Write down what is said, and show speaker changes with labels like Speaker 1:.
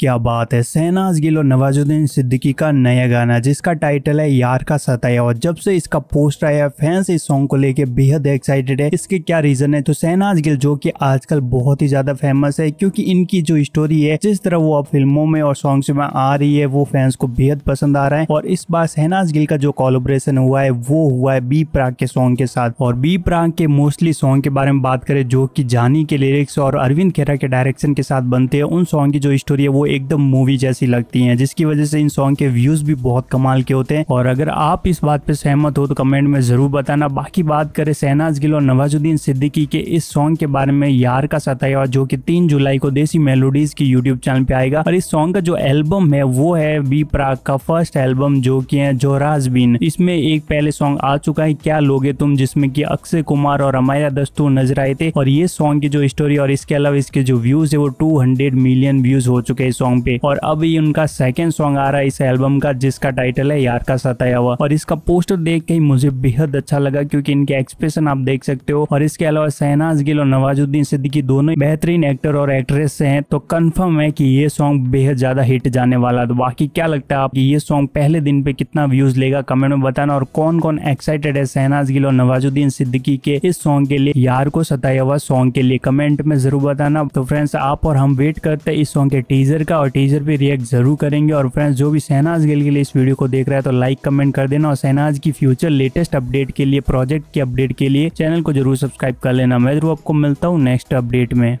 Speaker 1: क्या बात है? शहनाज गिल और नवाजुद्दीन सिद्दीकी का नया गाना, जिसका टाइटल है यार का सताया। और जब से इसका पोस्ट आया फैंस इस सॉन्ग को लेके बेहद एक्साइटेड है। इसके क्या रीजन है? तो शहनाज गिल, जो कि आजकल बहुत ही ज़्यादा फ़ेमस है, क्योंकि इनकी जो स्टोरी है, जिस तरह वो अब फ़िल्मों में और सॉन्ग्स में आ रही है, वो फैंस को बेहद पसंद आ रहा है। और इस बार शहनाज गिल का जो कोलोब्रेशन हुआ है, वो हुआ है बी प्राग के सॉन्ग के साथ। और बी प्राग के मोस्टली सॉन्ग के बारे में बात करें, जो की जानी के लिरिक्स और अरविंद खेरा के डायरेक्शन के साथ बनते हैं, उन सॉन्ग की जो स्टोरी है, वो एकदम मूवी जैसी लगती है, जिसकी वजह से इन सॉन्ग के व्यूज़ भी बहुत कमाल के होते हैं। और अगर आप इस बात पे सहमत हो तो कमेंट में ज़रूर बताना। बाकी बात करें शहनाज गिल और नवाजुद्दीन सिद्दीकी के इस सॉन्ग के बारे में यार का सताया, जो कि तीन जुलाई को देसी मेलोडीज की यूट्यूब चैनल पे आएगा। और इस सॉन्ग का जो एल्बम है, वो है बी प्राग का फ़र्स्ट एल्बम जो की है जोराज बीन। इसमें एक पहले सॉन्ग आ चुका है, क्या लोगे तुम? जिसमें की अक्षय कुमार और अमाया दस्तूर नज़र आए थे। और ये सॉन्ग की जो स्टोरी और इसके अलावा इसके जो व्यूज़ है, वो टू मिलियन व्यूज़ हो चुके हैं। सॉन्ग पे। और अब ये उनका सेकेंड सॉन्ग आ रहा है इस एल्बम का, जिसका टाइटल है यार का सताया हुआ। और इसका पोस्टर देख के मुझे बेहद अच्छा लगा, क्योंकि इनके एक्सप्रेशन आप देख सकते हो। और इसके अलावा शहनाज गिल और नवाजुद्दीन सिद्दीकी दोनों बेहतरीन एक्टर और एक्ट्रेस से हैं। तो कंफर्म है कि ये सॉन्ग बेहद ज़्यादा हिट जाने वाला तो बाकी क्या लगता है आपकी ये सॉन्ग पहले दिन पे कितना व्यूज़ लेगा? कमेंट में बताना। और कौन कौन एक्साइटेड है शहनाज गिल और नवाजुद्दीन सिद्दीकी के इस सॉन्ग के लिए, यार को सताया हुआ सॉन्ग के लिए? कमेंट में ज़रूर बताना। तो फ्रेंड्स आप और हम वेट करते हैं इस सॉन्ग के टीजर का और टीजर पे रिएक्ट ज़रूर करेंगे। और फ्रेंड्स जो भी शहनाज गिल के लिए इस वीडियो को देख रहा है तो लाइक कमेंट कर देना। और शहनाज की फ्यूचर लेटेस्ट अपडेट के लिए प्रोजेक्ट के अपडेट के लिए चैनल को ज़रूर सब्सक्राइब कर लेना। मैं ज़रूर आपको मिलता हूँ नेक्स्ट अपडेट में।